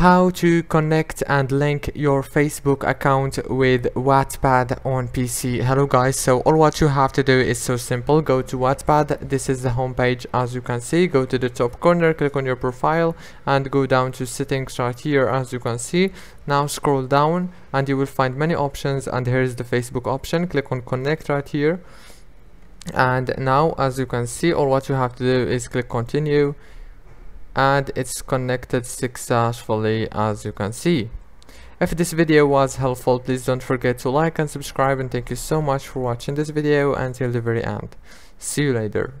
how to connect and link your Facebook account with Wattpad on PC. Hello guys, so all what you have to do is so simple. Go to Wattpad, this is the homepage as you can see. Go to the top corner, click on your profile and go down to settings right here as you can see. Now scroll down and you will find many options and here is the Facebook option. Click on connect right here. And now as you can see, all what you have to do is click continue and it's connected successfully as you can see. If this video was helpful, please don't forget to like and subscribe and thank you so much for watching this video until the very end. See you later.